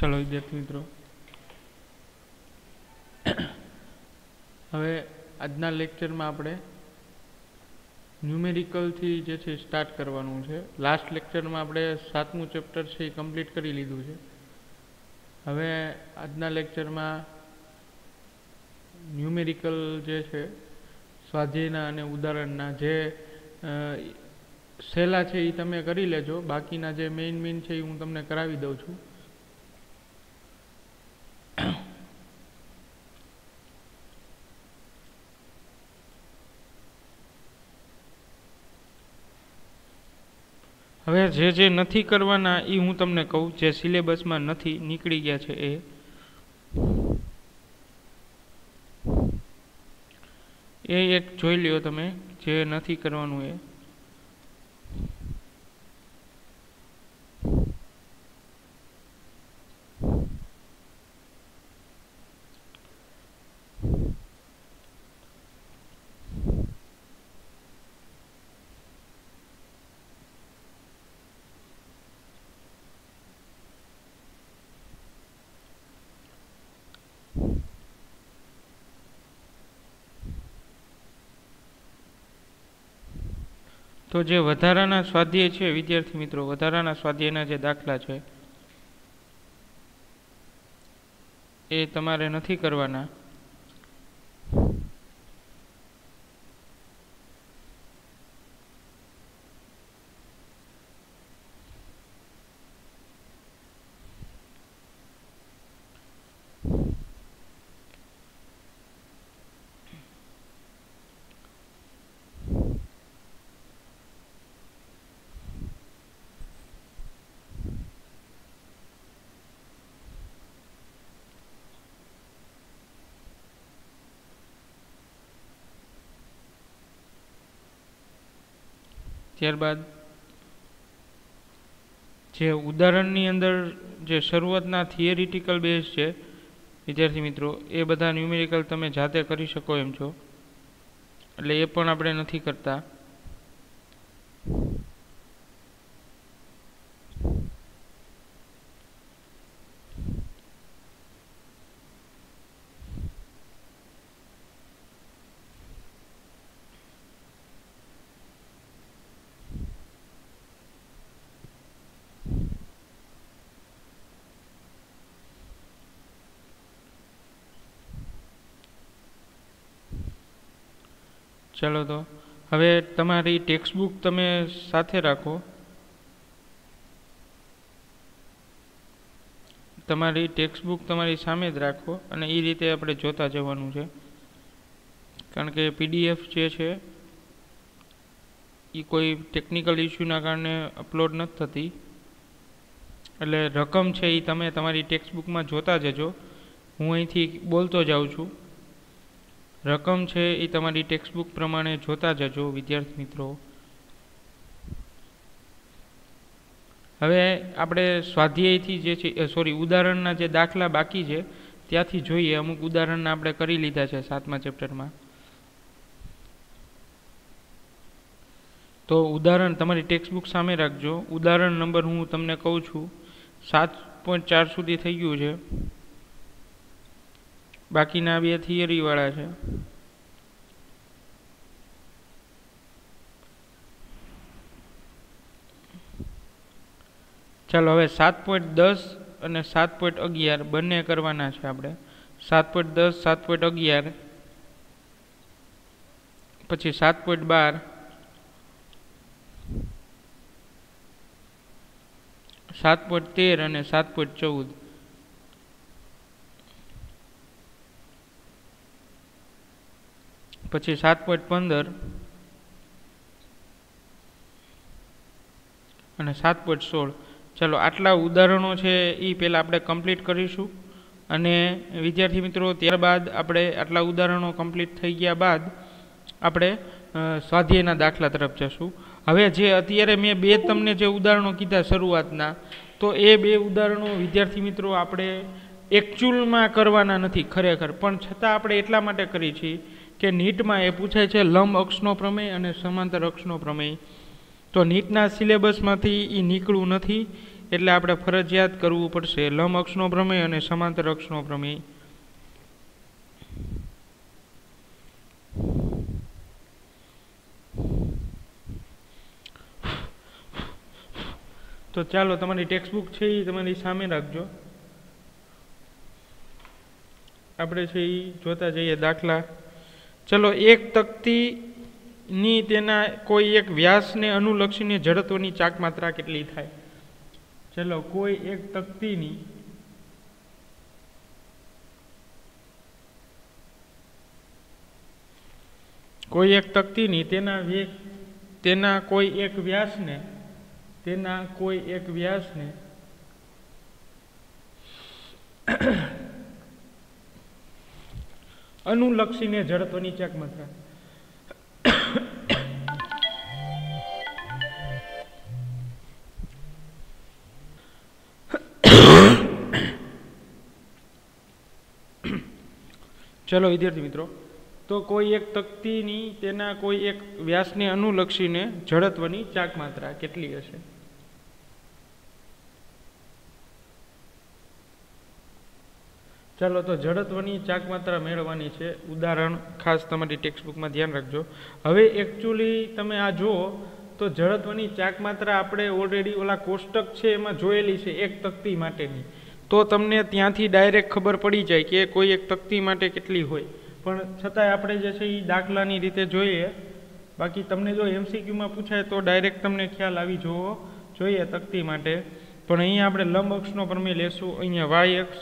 ચાલો, વિદ્યાર્થી મિત્રો. હવે આજના લેક્ચરમાં આપણે ન્યુમેરિકલથી જે છે, સ્ટાર્ટ કરવાનું છે. લાસ્ટ લેક્ચરમાં આપણે સાતમું ચેપ્ટર છે એ કમ્પ્લીટ કરી લીધું છે. હવે આજના લેક્ચરમાં ન્યુમેરિકલ જે છે, સ્વાધ્યાયના અને ઉદાહરણના જે સહેલા છે એ તમે કરી લેજો. બાકીના જે મેઇન મેઇન છે એ હું તમને કરાવી દઉં છું. જે જે નથી કરવાના એ હું તમને કહું, જે સિલેબસમાં નથી નીકળી ગયા છે એ એ એક જોઈ લ્યો તમે, જે નથી કરવાનું એ. તો જે વધારાના સ્વાધ્યાય છે, વિદ્યાર્થી મિત્રો, વધારાના સ્વાધ્યાયના જે દાખલા છે, એ તમારે નથી કરવાના. ત્યારબાદ જે ઉદાહરણની અંદર જે શરૂઆતના થિયરિટિકલ બેઝ છે, વિદ્યાર્થી મિત્રો, એ બધા ન્યુમેરિકલ તમે જાતે કરી શકો એમ છો. એટલે એ પણ આપણે નથી કરતા. ચાલો તો. હવે તમારી ટેક્સ્ટબુક તમે સાથે રાખો. તમારી ટેક્સ્ટબુક તમારી સામે જ રાખો અને એ રીતે આપણે જોતા જવાનું છે. કારણ કે પીડીએફ જે છે એ કોઈ ટેકનિકલ ઇસ્યુના કારણે અપલોડ નથી થતી. એટલે રકમ છે એ તમે તમારી ટેક્સ્ટબુકમાં જોતા જજો. હું અહીંથી બોલતો જાઉં છું. રકમ છે એ તમારી ટેક્સ્ટબુક પ્રમાણે જોતા જજો, વિદ્યાર્થી મિત્રો. હવે આપણે સ્વાધ્યાયથી જે છે સોરી ઉદાહરણના જે દાખલા બાકી છે, ત્યાંથી જોઈએ. અમુક ઉદાહરણના આપણે કરી લીધા છે સાતમા ચેપ્ટરમાં. તો ઉદાહરણ તમારી ટેક્સ્ટબુક સામે રાખજો. ઉદાહરણ નંબર હું તમને કહું છું. સાત પોઈન્ટ ચાર સુધી થઈ ગયું છે. બાકીના બે થિયરીવાળા છે. ચાલો હવે સાત પોઈન્ટ દસ અને સાત પોઈન્ટ અગિયાર બંને કરવાના છે આપણે. સાત પોઈન્ટ દસ, સાત પોઈન્ટ અગિયાર, પછી સાત પોઈન્ટ બાર, સાત પોઈન્ટ તેર અને સાત પોઈન્ટ ચૌદ. પછી સાત પોઈન્ટ પંદર અને સાત પોઈન્ટ સોળ. ચાલો, આટલા ઉદાહરણો છે એ પહેલાં આપણે કમ્પ્લીટ કરીશું. અને વિદ્યાર્થી મિત્રો, ત્યારબાદ આપણે આટલા ઉદાહરણો કમ્પ્લીટ થઈ ગયા બાદ આપણે સ્વાધ્યાયના દાખલા તરફ જશું. હવે જે અત્યારે મેં બે તમને જે ઉદાહરણો કીધા શરૂઆતના, તો એ બે ઉદાહરણો વિદ્યાર્થી મિત્રો આપણે એકચ્યુઅલમાં કરવાના નથી ખરેખર. પણ છતાં આપણે એટલા માટે કરીએ છીએ કે નીટમાં એ પૂછાય છે, લંબ અક્ષનો પ્રમેય અને સમાંતર અક્ષનો પ્રમેય. તો નીટના સિલેબસમાંથી એ નીકળવું નથી, એટલે આપણે ફરજિયાત કરવું પડશે, લંબ અક્ષનો પ્રમેય અને સમાંતર અક્ષનો પ્રમેય. તો ચાલો, તમારી ટેક્સ્ટબુક છે એ તમારી સામે રાખજો. આપણે છે એ જોતા જઈએ દાખલા. ચલો એક તકતીની તેના કોઈ એક વ્યાસને અનુલક્ષીને જડત્વની ચાક માત્રા કેટલી થાય? ચલો કોઈ એક તકતીની કોઈ એક તકતીની તેના તેના કોઈ એક વ્યાસને, તેના કોઈ એક વ્યાસને અનુલક્ષીને જડત્વની ચાક માત્રા. ચલો વિદ્યાર્થી મિત્રો, તો કોઈ એક તકતીની તેના કોઈ એક વ્યાસને અનુલક્ષીને જડત્વની ચાક માત્રા કેટલી હશે? ચાલો તો જડત્વની ચાક માત્રા મેળવવાની છે. ઉદાહરણ, ખાસ તમારી ટેક્સ્ટબુકમાં ધ્યાન રાખજો. હવે એકચ્યુઅલી તમે આ જુઓ, તો જડત્વની ચાક માત્રા આપણે ઓલરેડી ઓલા કોષ્ટક છે એમાં જોયેલી છે એક તકતી માટેની. તો તમને ત્યાંથી ડાયરેક્ટ ખબર પડી જાય કે કોઈ એક તકતી માટે કેટલી હોય. પણ છતાંય આપણે જે છે એ દાખલાની રીતે જોઈએ. બાકી તમને જો એમસીક્યુમાં પૂછાય તો ડાયરેક્ટ તમને ખ્યાલ આવી જોવો જોઈએ તકતી માટે. પણ અહીંયા આપણે લંબ અક્ષનો પ્રમેય લેશું. અહીંયા વાય અક્ષ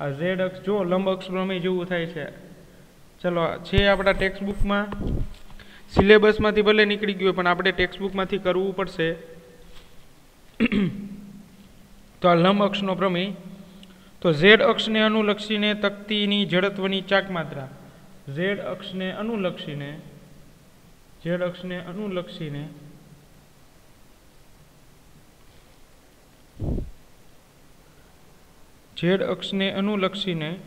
આ ઝેડ અક્ષ, જો લંબ અક્ષ પ્રમેય જેવું થાય છે. ચલો છે આપણા ટેક્સ્ટબુકમાં સિલેબસમાંથી ભલે નીકળી ગયું પણ આપણે ટેક્સ્ટબુકમાંથી કરવું પડશે. તો આ લંબ અક્ષનો પ્રમેય. તો ઝેડ અક્ષને અનુલક્ષીને તકતીની જડત્વની ચાક માત્રા. ઝેડ અક્ષને અનુલક્ષીને, ઝેડ અક્ષને અનુલક્ષીને. ઝેડ અક્ષને અનુલક્ષીને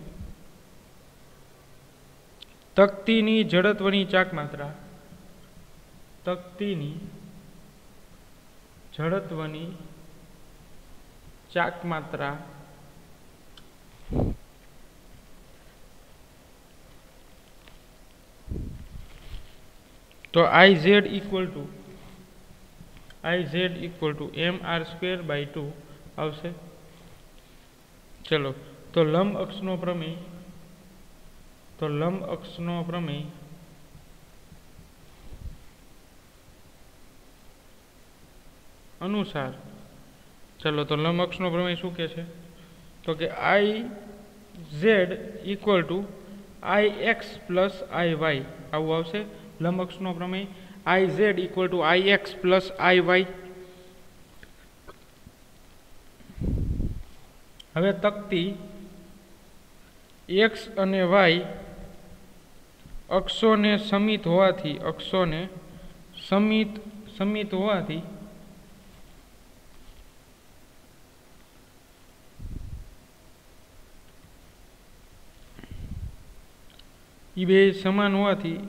તકતીની જડત્વની ચાક માત્રા. તકતીની જડત્વની ચાક માત્રા. તો I Z equal to, I Z equal to M R square by two આવશે. ચલો, તો લંબ અક્ષનો પ્રમેય, તો લંબ અક્ષનો પ્રમેય, અનુસાર, ચલો, તો લંબ અક્ષનો પ્રમેય શું કહે છે? તો કે I Z equal to I X plus I Y. આવું આવશે. લંબ અક્ષનો પ્રમેય, I Z equal to I X plus I Y. હવે તકતી એક્સ અને વાય અક્ષોને સમિત હોવાથી, અક્ષોને સમિત સમિત હોવાથી એ બે સમાન હોવાથી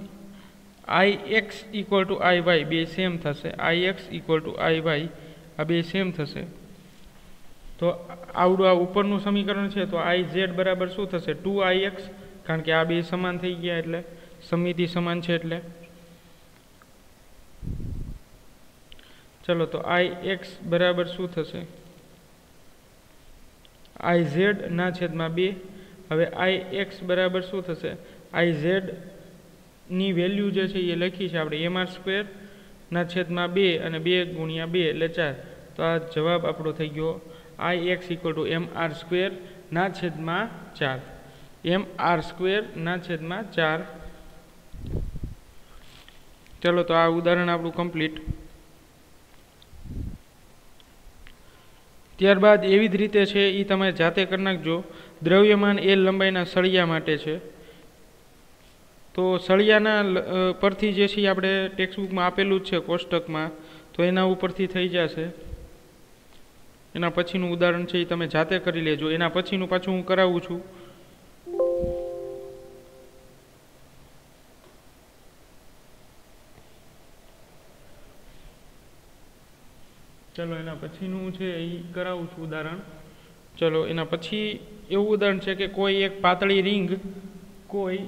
I X equal to I Y, બે સેમ થશે. I X equal to I Y, આ બે સેમ થશે. તો આવડું આ ઉપરનું સમીકરણ છે, તો આઈ ઝેડ બરાબર શું થશે? ટુ આઈ એક્સ, કારણ કે આ બે સમાન થઈ ગયા એટલે સમિતિ સમાન છે એટલે. ચલો, તો આઈ એક્સ બરાબર શું થશે? આઈ ઝેડ ના છેદમાં બે. હવે આઈ એક્સ બરાબર શું થશે? આઈ ઝેડની વેલ્યુ જે છે એ લખી છે આપણે, એમ આર સ્ક્વેર ના છેદમાં બે અને બે ગુણ્યા બે એટલે ચાર. તો આ જવાબ આપણો થઈ ગયો I X equal to M R square ના છેદમાં ચાર. એમ આર સ્ક્વેર ના છેદમાં ચાર. ચલો તો આ ઉદાહરણ આપણું કમ્પ્લીટ. ત્યારબાદ એવી જ રીતે છે એ તમે જાતે કરી નાખજો. દ્રવ્યમાન એલ લંબાઈના સળિયા માટે છે. તો સળિયાના પરથી જે છે આપણે ટેક્સ્ટબુકમાં આપેલું જ છે કોષ્ટકમાં. તો એના ઉપરથી થઈ જશે. એના પછીનું ઉદાહરણ છે એ તમે જાતે કરી લેજો. એના પછીનું પાછું હું કરાવું છું. ચલો, એના પછીનું છે એ કરાવું છું ઉદાહરણ. ચલો, એના પછી એવું ઉદાહરણ છે કે કોઈ એક પાતળી રિંગ, કોઈ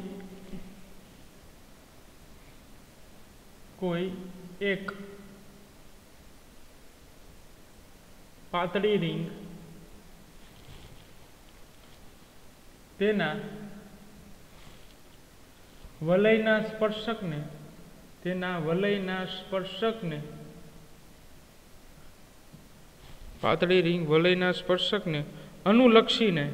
કોઈ એક પાતળી રિંગ. તેના વલયના સ્પર્શકને, તેના વલયના સ્પર્શકને, પાતળી રિંગ વલયના સ્પર્શકને અનુલક્ષીને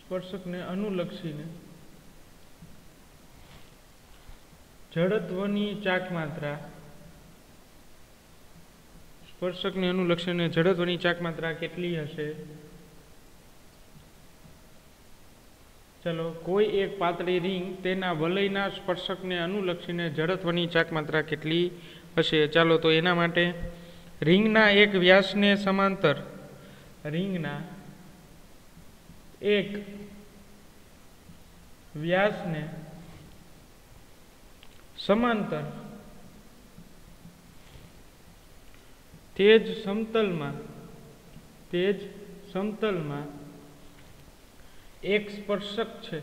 સ્પર્શકને અનુલક્ષીને જડત્વની ચાક માત્રા સ્પર્શકને અનુલક્ષીને જડત્વની ચાક માત્રા કેટલી હશે? ચલો, કોઈ એક પાતળી રિંગ તેના વલયના સ્પર્શકને અનુલક્ષીને જડત્વની ચાક માત્રા કેટલી હશે? ચાલો, તો એના માટે રિંગના એક વ્યાસને સમાંતર, રિંગના એક વ્યાસને સમાંતર તે જ સમતલમાં તે જ સમતલમાં એક સ્પર્શક છે.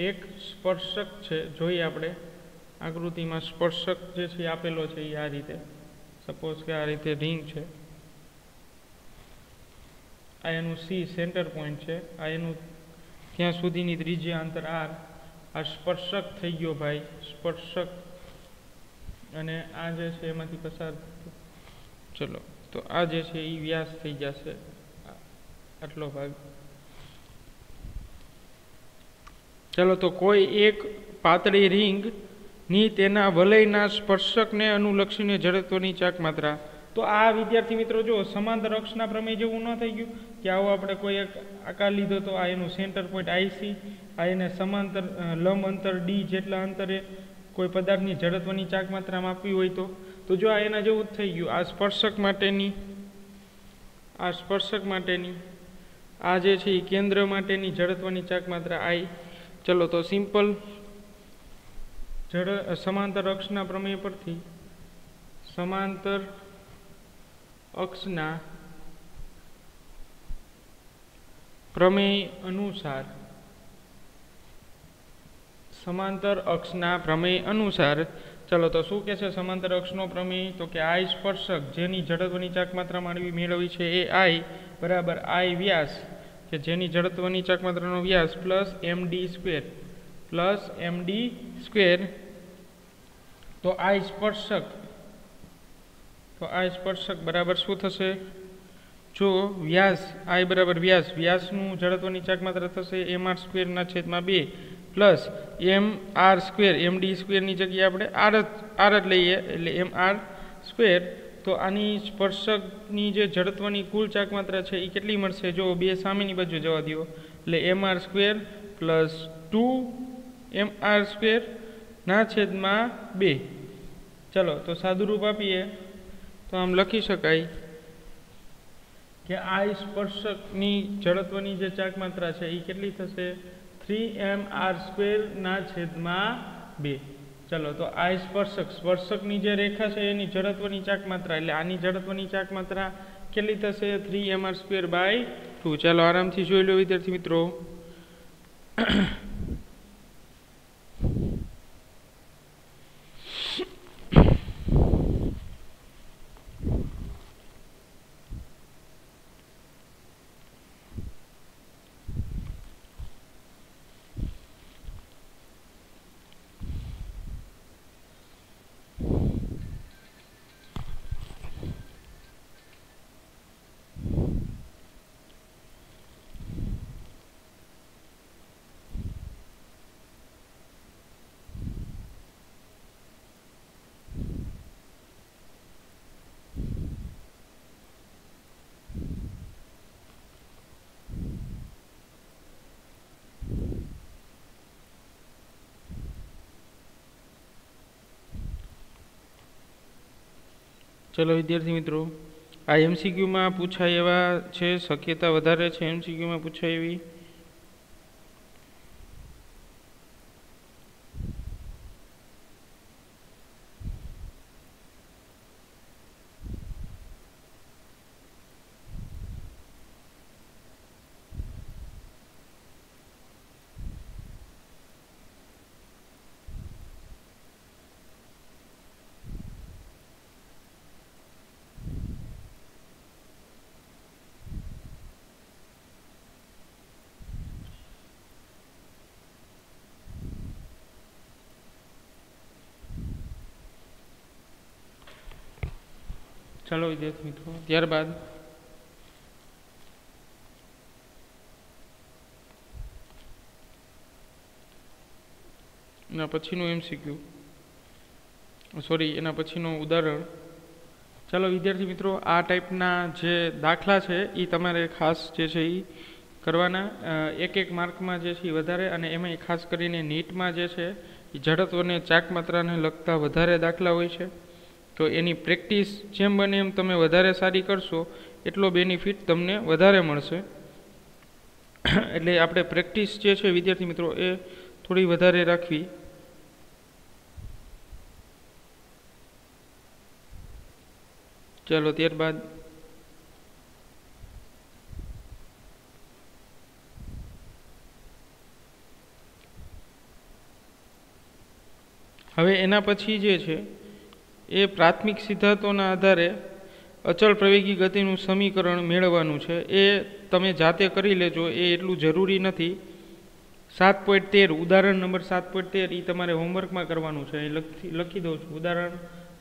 એક સ્પર્શક છે. જોઈએ આપણે આકૃતિમાં સ્પર્શક જે છે આપેલો છે એ આ રીતે. સપોઝ કે આ રીતે રિંગ છે. આ એનું સી સેન્ટર પોઈન્ટ છે. આ એનું ત્યાં સુધીની ત્રિજ્યા અંતર આર આ સ્પર્શક થઈ ગયો ભાઈ. સ્પર્શક. અને આ જે છે એમાંથી પસાર ચલો, તો આ જે છે એ વ્યાસ થઈ જશે. આટલો ભાગ. ચલો, તો કોઈ એક પાતળી રિંગની તેના વલયના સ્પર્શકને અનુલક્ષીને જડત્વની ચાક માત્રા. તો આ વિદ્યાર્થી મિત્રો, જો સમાંતર અક્ષના પ્રમેય જેવું ન થઈ ગયું, કે આવો આપણે કોઈ એક આકાર લીધો, તો આ એનું સેન્ટર પોઈન્ટ આઈસી આ એને સમાંતર લંબ અંતર ડી જેટલા અંતરે કોઈ પદાર્થની જડત્વની ચાક માત્રા માપવી હોય તો તો જો આ એના જેવું જ થઈ ગયું, આ સ્પર્શક માટેની, આ સ્પર્શક માટેની, આ જે છે એ કેન્દ્ર માટેની જડત્વની ચાક માત્રા આઈ. ચલો તો સિમ્પલ જડ સમાંતર અક્ષના પ્રમેય પરથી સમાંતર અક્ષના પ્રમેય અનુસાર, સમાંતર અક્ષના પ્રમેય અનુસાર ચલો તો શું કહે છે સમાંતર અક્ષનો પ્રમેય? તો કે આઈ સ્પર્શક, જેની જડત્વની ચાક માત્રા માળવી મેળવી છે એ આઈ બરાબર આઈ વ્યાસ, કે જેની જડત્વની ચાક માત્રાનો વ્યાસ plus M D square, plus M D square. તો આઈ સ્પર્શક, તો આઈ સ્પર્શક બરાબર શું થશે? જો વ્યાસ, આઈ બરાબર વ્યાસ, વ્યાસનું જડત્વની ચાક માત્રા થશે એમ આર સ્ક્વેરના છેદમાં બે. Plus M R square M D સ્ક્વેરની જગ્યાએ આપણે આર જ આર જ લઈએ, એટલે એમ આર સ્ક્વેર. તો આની સ્પર્શકની જે જડત્વની કુલ ચાક માત્રા છે એ કેટલી મળશે? જો બે સામેની બાજુ જવા દો, એટલે M R square plus two M R square ના છેદમાં બે. ચલો, તો સાદુરૂપ આપીએ. તો આમ લખી શકાય કે આ સ્પર્શકની જડત્વની જે ચાક માત્રા છે એ કેટલી થશે? થ્રી એમ આર સ્ક્વેરના છેદમાં બે. ચલો, તો આ સ્પર્શક. સ્પર્શકની જે રેખા છે, એની જડત્વની ચાક માત્રા એટલે આની જડત્વની ચાક માત્રા કેટલી થશે? Three M R square by two. ચાલો, આરામથી જોઈ લો વિદ્યાર્થી મિત્રો. ચલો વિદ્યાર્થી મિત્રો આ એમસીક્યુમાં પૂછાય એવા છે શક્યતા વધારે છે એમસીક્યુમાં પૂછાય એવી. ચાલો વિદ્યાર્થી મિત્રો, ત્યારબાદ એના પછીનું એમસીક્યુ સોરી એના પછીનું ઉદાહરણ. ચાલો વિદ્યાર્થી મિત્રો, આ ટાઈપના જે દાખલા છે એ તમારે ખાસ જે છે એ કરવાના. એક એક માર્કમાં જે છે એ વધારે અને એમાં ખાસ કરીને નીટમાં જે છે એ ઝડપ અને ચાક માત્રાને લગતા વધારે દાખલા હોય છે. તો એની પ્રેક્ટિસ જેમ બને એમ તમે વધારે સારી કરશો, એટલો બેનિફિટ તમને વધારે મળશે. એટલે આપણે પ્રેક્ટિસ જે છે, વિદ્યાર્થી મિત્રો, એ થોડી વધારે રાખવી. ચાલો, ત્યારબાદ હવે એના પછી જે છે એ પ્રાથમિક સિદ્ધાંતોના આધારે અચળ પ્રવેગી ગતિનું સમીકરણ મેળવવાનું છે. એ તમે જાતે કરી લેજો, એ એટલું જરૂરી નથી. સાત પોઈન્ટ તેર, ઉદાહરણ નંબર સાત પોઈન્ટ તેર એ તમારે હોમવર્કમાં કરવાનું છે. એ લખી લખી દઉં છું. ઉદાહરણ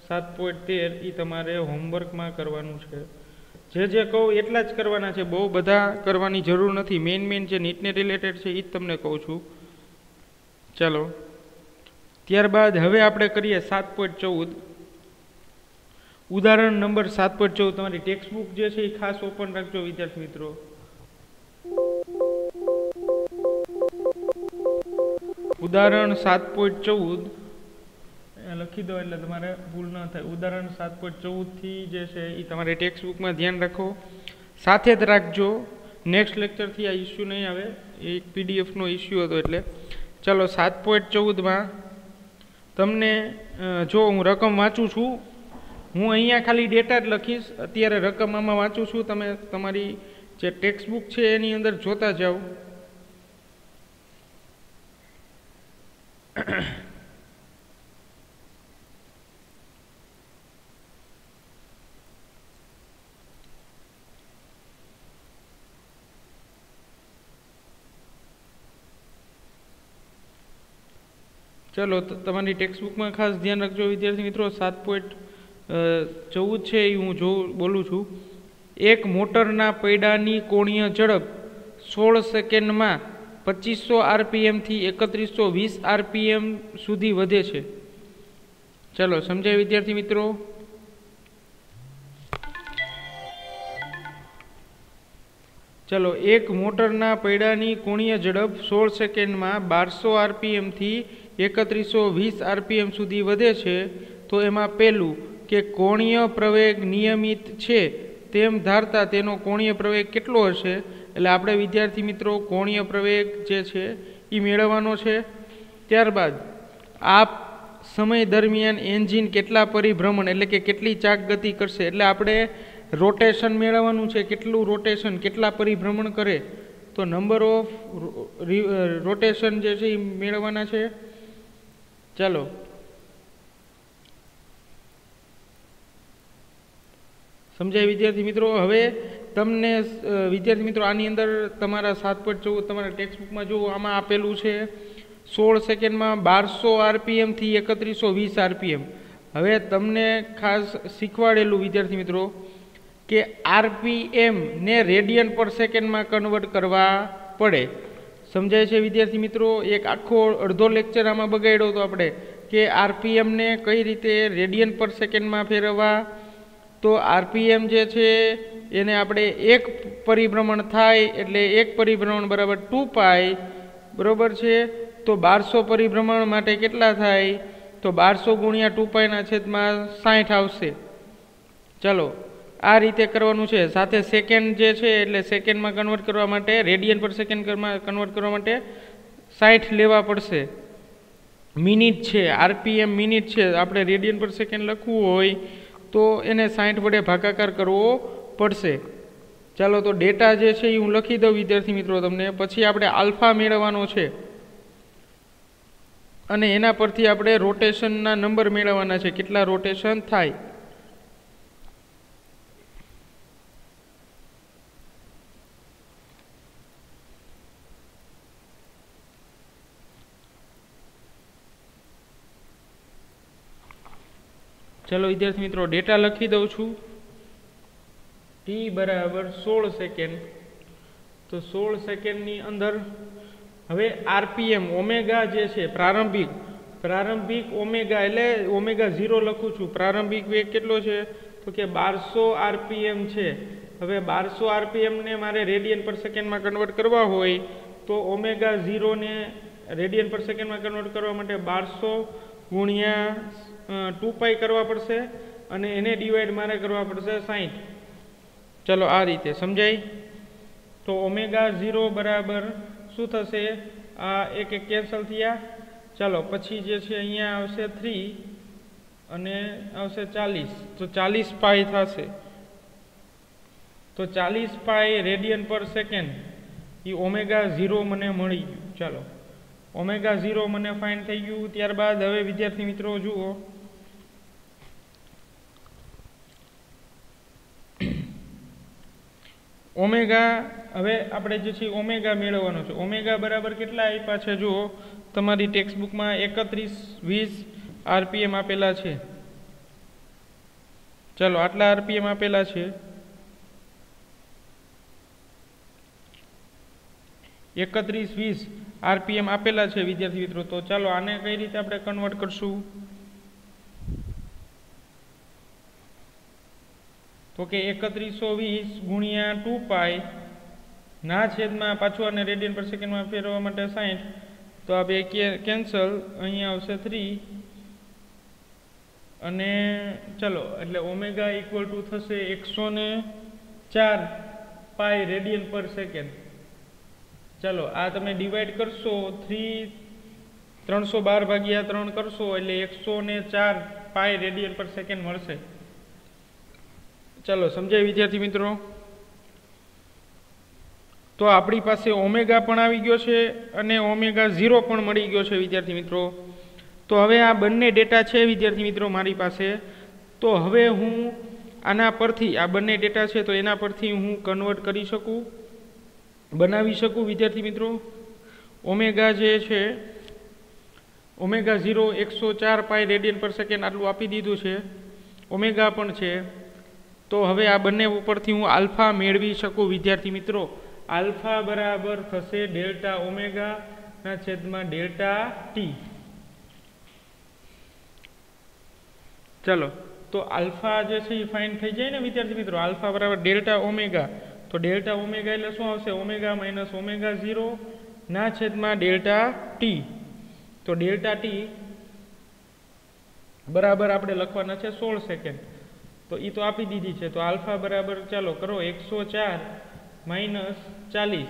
સાત પોઈન્ટ તેર એ તમારે હોમવર્કમાં કરવાનું છે. જે જે કહું એટલા જ કરવાના છે. બહુ બધા કરવાની જરૂર નથી. મેઇન મેઇન જે નીટને રિલેટેડ છે એ જ તમને કહું છું. ચાલો. ત્યારબાદ હવે આપણે કરીએ સાત પોઈન્ટ ચૌદ. ઉદાહરણ નંબર સાત પોઈન્ટ ચૌદ તમારી ટેક્સ્ટ બુક જે છે એ ખાસ ઓપન રાખજો, વિદ્યાર્થી મિત્રો. ઉદાહરણ સાત પોઈન્ટ ચૌદ. લખી દો એટલે તમારે ભૂલ ન થાય. ઉદાહરણ સાત પોઈન્ટ ચૌદથી જે છે એ તમારે ટેક્સ્ટ બુકમાં ધ્યાન રાખો. સાથે જ રાખજો. નેક્સ્ટ લેક્ચરથી આ ઇસ્યુ નહીં આવે. એક પીડીએફનો ઇસ્યુ હતો એટલે. ચાલો, સાત પોઈન્ટ ચૌદમાં તમને જો હું રકમ વાંચું છું હું અહીંયા ખાલી ડેટા જ લખીશ. અત્યારે રકમ આમાં વાંચું છું. તમે તમારી જે ટેક્સ્ટ બુક છે એની અંદર જોતા જાઓ. ચલો તમારી ટેક્સ્ટબુકમાં ખાસ ધ્યાન રાખજો, વિદ્યાર્થી મિત્રો. સાત પોઈન્ટ ચૌદ છે એ હું જો બોલું છું. એક મોટરના પૈડાની કોણીય ઝડપ સોળ સેકન્ડમાં પચીસો આરપીએમથી એકત્રીસો વીસ આરપીએમ સુધી વધે છે. ચલો, સમજાય વિદ્યાર્થી મિત્રો? ચલો, એક મોટરના પૈડાની કોણીય ઝડપ સોળ સેકન્ડમાં બારસો આરપીએમથી એકત્રીસો વીસ આરપીએમ સુધી વધે છે. તો એમાં પહેલું કે કોણીય પ્રવેગ નિયમિત છે, તેમ ધારતા તેનો કોણીય પ્રવેગ કેટલો હશે? એટલે આપણે વિદ્યાર્થી મિત્રો, કોણીય પ્રવેગ જે છે, એ મેળવવાનો છે. ત્યારબાદ આ સમય દરમિયાન એન્જિન કેટલા પરિભ્રમણ, એટલે કે કેટલી ચાક ગતિ કરશે? એટલે આપણે રોટેશન મેળવવાનું છે. કેટલું રોટેશન, કેટલા પરિભ્રમણ કરે? તો નંબર ઓફ રોટેશન જે છે, એ મેળવવાના છે. ચાલો. સમજાય વિદ્યાર્થી મિત્રો? હવે તમને વિદ્યાર્થી મિત્રો, આની અંદર તમારા સાત પોઈન્ટ ચૌદ તમારા ટેક્સ્ટ બુકમાં જો આમાં આપેલું છે, સોળ સેકન્ડમાં બારસો આરપીએમથી એકત્રીસો વીસ આરપીએમ હવે તમને ખાસ શીખવાડેલું વિદ્યાર્થી મિત્રો કે આરપીએમને રેડિયન પર સેકન્ડમાં કન્વર્ટ કરવા પડે. સમજાય છે વિદ્યાર્થી મિત્રો? એક આખો અડધો લેક્ચર આમાં બગાડ્યો હતો આપણે, કે આરપીએમને કઈ રીતે રેડિયન પર સેકન્ડમાં ફેરવવા તો આરપીએમ જે છે, એને આપણે એક પરિભ્રમણ થાય એટલે એક પરિભ્રમણ બરાબર ટુ પાય, બરાબર છે? તો બારસો પરિભ્રમણ માટે કેટલા થાય? તો બારસો ગુણ્યા ટુ પાયના છેદમાં સાઠ આવશે. ચાલો, આ રીતે કરવાનું છે. સાથે સેકન્ડ જે છે, એટલે સેકન્ડમાં કન્વર્ટ કરવા માટે રેડિયન પર સેકન્ડ કન્વર્ટ કરવા માટે સાઠ લેવા પડશે. મિનિટ છે, આરપીએમ મિનિટ છે. આપણે રેડિયન પર સેકન્ડ લખવું હોય તો એને સાઠ વડે ભાગાકાર કરવો પડશે. ચાલો તો ડેટા જે છે એ હું લખી દઉં, વિદ્યાર્થી મિત્રો, તમને. પછી આપણે આલ્ફા મેળવવાનો છે. અને એના પરથી આપણે રોટેશનના નંબર મેળવવાના છે. કેટલા રોટેશન થાય? ચલો વિદ્યાર્થી મિત્રો, ડેટા લખી દઉં છું. ટી બરાબર સોળ સેકન્ડ તો સોળ સેકન્ડની અંદર હવે આરપીએમ ઓમેગા જે છે, પ્રારંભિક. પ્રારંભિક ઓમેગા એટલે ઓમેગા ઝીરો લખું છું. પ્રારંભિક વેગ કેટલો છે? તો કે બારસો આરપીએમ છે. હવે બારસો આરપીએમને મારે રેડિયન પર સેકન્ડમાં કન્વર્ટ કરવા હોય, તો ઓમેગા ઝીરોને રેડિયન પર સેકન્ડમાં કન્વર્ટ કરવા માટે બારસો ગુણ્યા ટુ પાઈ કરવા પડશે અને એને ડિવાઈડ મારે કરવા પડશે સાહીઠ ચલો આ રીતે, સમજાય? તો ઓમેગા ઝીરો બરાબર શું થશે? આ એક એક કેન્સલ થયા. ચાલો, પછી જે છે અહીંયા આવશે થ્રી અને આવશે ચાલીસ. તો ચાલીસ પાઈ થશે. તો ચાલીસ પાઈ રેડિયન પર સેકન્ડ. એ ઓમેગા ઝીરો મને મળી ગયું. ચાલો. ઓમેગા ઝીરો મને ફાઇન થઈ ગયું. ત્યારબાદ હવે વિદ્યાર્થી મિત્રો જુઓ. ઓમેગા, હવે આપણે જે છે ઓમેગા મેળવવાનો છે. ઓમેગા બરાબર કેટલા આપ્યા છે? જુઓ, તમારી ટેક્સ્ટબુકમાં એકત્રીસ, વીસ આરપીએમ આપેલા છે. ચાલો, આટલા આરપીએમ આપેલા છે. એકત્રીસ, વીસ આરપીએમ આપેલા છે વિદ્યાર્થી મિત્રો. તો ચાલો, આને કઈ રીતે આપણે કન્વર્ટ કરશું? તો કે એકત્રીસો વીસ ગુણ્યા ટુ પાય ના છેદમાં પાછું આને રેડિયન પર સેકન્ડમાં ફેરવવા માટે સાઠ તો આ બે કેન્સલ અહીંયા આવશે થ્રી અને ચલો, એટલે ઓમેગા ઇક્વલ ટુ થશે એકસો ને ચાર પાય રેડિયન પર સેકન્ડ ચલો, આ તમે ડિવાઈડ કરશો થ્રી ત્રણસો બાર ભાગ્યા ત્રણ કરશો, એટલે એકસો ને ચાર પાય રેડિયન પર સેકન્ડ મળશે. ચલો, સમજાય વિદ્યાર્થી મિત્રો? તો આપણી પાસે ઓમેગા પણ આવી ગયો છે અને ઓમેગા ઝીરો પણ મળી ગયો છે વિદ્યાર્થી મિત્રો. તો હવે આ બંને ડેટા છે વિદ્યાર્થી મિત્રો મારી પાસે. તો હવે હું આના પરથી, આ બંને ડેટા છે તો એના પરથી હું કન્વર્ટ કરી શકું, બનાવી શકું વિદ્યાર્થી મિત્રો? ઓમેગા જે છે, ઓમેગા ઝીરો એકસો ચાર પાય રેડિયન પર સેકન્ડ આટલું આપી દીધું છે. ઓમેગા પણ છે. તો હવે આ બંને ઉપરથી હું આલ્ફા મેળવી શકું, વિદ્યાર્થી મિત્રો. આલ્ફા બરાબર થશે ડેલ્ટા ઓમેગાના છેદમાં ડેલ્ટા ટી. ચલો, તો આલ્ફા જે છે એ ફાઇન થઈ જાય ને વિદ્યાર્થી મિત્રો? આલ્ફા બરાબર ડેલ્ટા ઓમેગા. તો ડેલ્ટા ઓમેગા એટલે શું આવશે? ઓમેગા માઇનસ ઓમેગા ઝીરો ના છેદમાં ડેલ્ટા ટી. તો ડેલ્ટા ટી બરાબર આપણે લખવાના છે સોળ સેકન્ડ. તો એ તો આપી દીધી છે. તો આલ્ફા બરાબર ચાલો કરો એકસો ચાર માઇનસ ચાલીસ.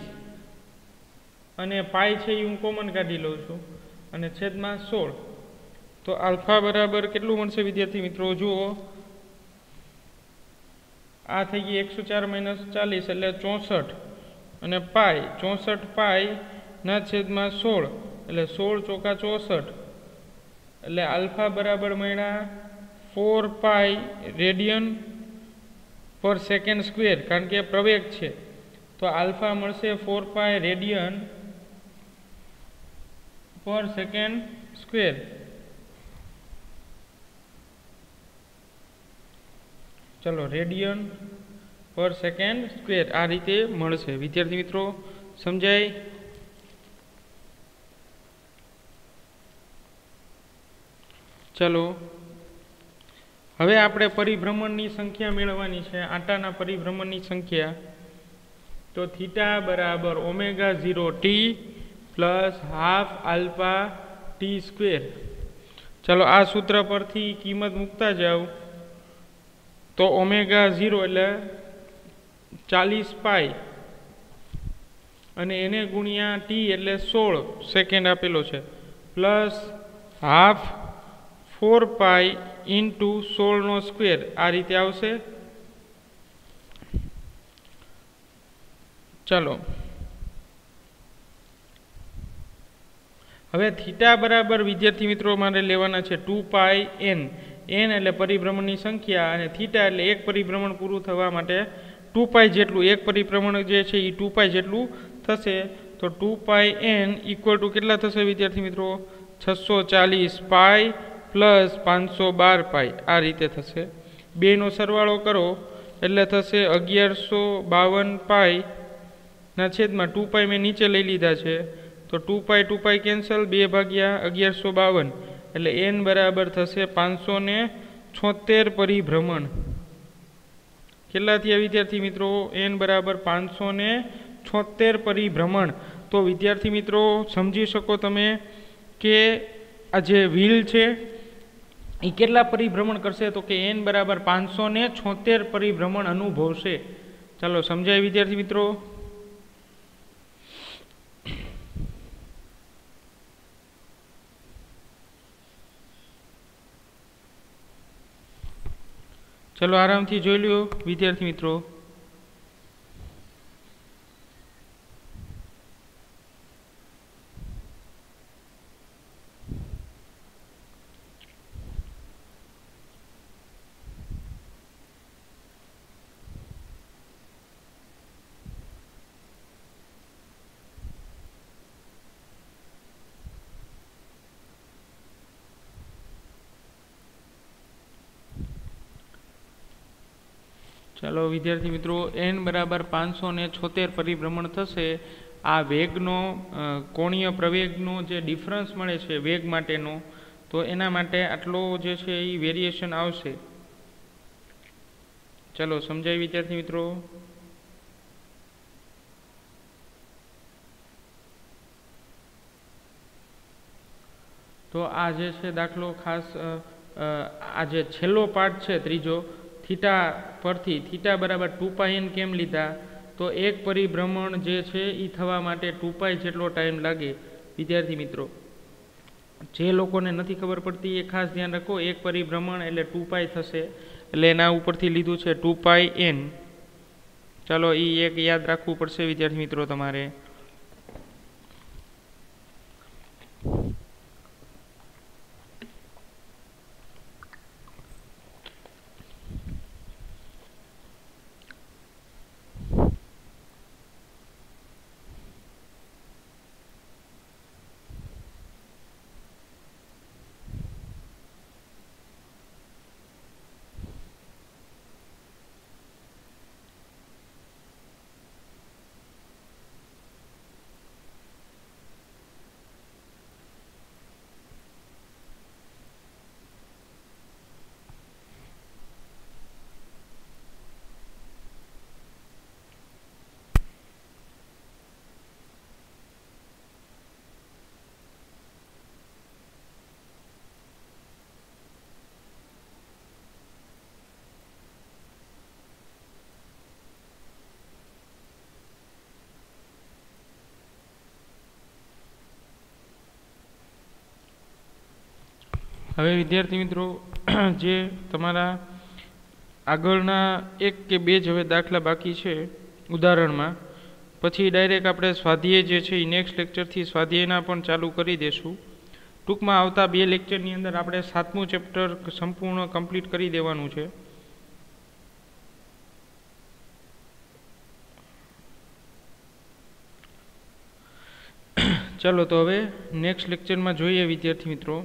અને પાય છે એ હું કોમન કાઢી લઉં છું. અને છેદમાં સોળ. તો આલ્ફા બરાબર કેટલું મળશે વિદ્યાર્થી મિત્રો? જુઓ. આ થઈ ગઈ એકસો ચાર માઇનસ ચાલીસ એટલે ચોસઠ. અને પાય ચોસઠ પાયના છેદમાં સોળ. એટલે સોળ ચોકા ચોસઠ. એટલે આલ્ફા બરાબર મળ્યા four pi radian per second square, કારણ કે પ્રવેગ છે. તો આલ્ફા મળશે four pi radian per second square. ચલો, રેડિયન પર સેકન્ડ સ્ક્વેર આ રીતે મળશે. વિદ્યાર્થી મિત્રો, સમજાય? ચલો હવે આપણે પરિભ્રમણની સંખ્યા મેળવવાની છે. આટાના પરિભ્રમણની સંખ્યા તો થીટા બરાબર omega zero T plus half alpha T square. ચલો આ સૂત્ર પરથી કિંમત મૂકતા જાઓ. તો ઓમેગા ઝીરો એટલે ચાલીસ પાઈ અને એને ગુણ્યા ટી એટલે સોળ સેકન્ડ આપેલો છે. Plus half four pi into સોળનો square આ રીતે આવશે. ચાલો. હવે થીટા બરાબર વિદ્યાર્થી મિત્રો મારે લેવાના છે ટુ પાઈ એન. એન એટલે પરિભ્રમણની સંખ્યા અને થીટા એટલે એક પરિભ્રમણ પૂરું થવા માટે ટુ પાઈ જેટલું, એક પરિભ્રમણ જે છે એ ટુ પાઈ જેટલું થશે. તો two pi N equal to કેટલા થશે વિદ્યાર્થી મિત્રો? છસો ચાલીસ પાઈ પ્લસ પાંચસો બાર પાઈ. આ રીતે થશે. બેનો સરવાળો કરો. એટલે થશે અગિયારસો બાવન પાઈના છેદમાં ટુ પાઈ મેં નીચે લઈ લીધા છે. તો two pi two pi cancel. બે ભાગ્યા અગિયારસો બાવન. એટલે એન બરાબર થશે પાંચસો ને છોતેર પરિભ્રમણ. કેટલા વિદ્યાર્થી મિત્રો? એન બરાબર પાંચસો ને છોતેર પરિભ્રમણ. તો વિદ્યાર્થી મિત્રો, સમજી શકો તમે કે આ જે વ્હીલ છે એ કેટલા પરિભ્રમણ કરશે તો કે એન બરાબર પાંચસો ને છોતેર પરિભ્રમણ અનુભવશે. ચાલો સમજાય વિદ્યાર્થી મિત્રો? ચલો આરામથી જોઈ લ્યો વિદ્યાર્થી મિત્રો. ચાલો વિદ્યાર્થી મિત્રો એન બરાબર પાંચસો ને છોતેર પરિભ્રમણ થશે. આ વેગનો કોણીય પ્રવેગનો જે ડિફરન્સ મળે છે વેગ માટેનો, તો એના માટે આટલો જે છે એ વેરિએશન આવશે. ચાલો સમજાય વિદ્યાર્થી મિત્રો? તો આ જે છે દાખલો ખાસ આ જે છેલ્લો પાર્ટ છે ત્રીજો થીટા પરથી થીટા બરાબર ટુ પાઈ એન કેમ લીધા? તો એક પરિભ્રમણ જે છે એ થવા માટે ટુ પાય જેટલો ટાઈમ લાગે. વિદ્યાર્થી મિત્રો, જે લોકોને નથી ખબર પડતી, એ ખાસ ધ્યાન રાખો, એક પરિભ્રમણ એટલે ટુ પાય થશે. એટલે એના ઉપરથી લીધું છે ટુ પાય એન. ચાલો એ એક યાદ રાખવું પડશે વિદ્યાર્થી મિત્રો તમારે. હવે વિદ્યાર્થી મિત્રો, જે તમારા આગળના એક કે બે જ હવે દાખલા બાકી છે ઉદાહરણમાં, પછી ડાયરેક્ટ આપણે સ્વાધ્યાય જે છે એ નેક્સ્ટ લેક્ચરથી સ્વાધ્યાયના પણ ચાલુ કરી દેશું. ટૂંકમાં આવતા બે લેક્ચરની અંદર આપણે સાતમું ચેપ્ટર સંપૂર્ણ કમ્પ્લીટ કરી દેવાનું છે. ચાલો તો હવે નેક્સ્ટ લેક્ચરમાં જોઈએ વિદ્યાર્થી મિત્રો.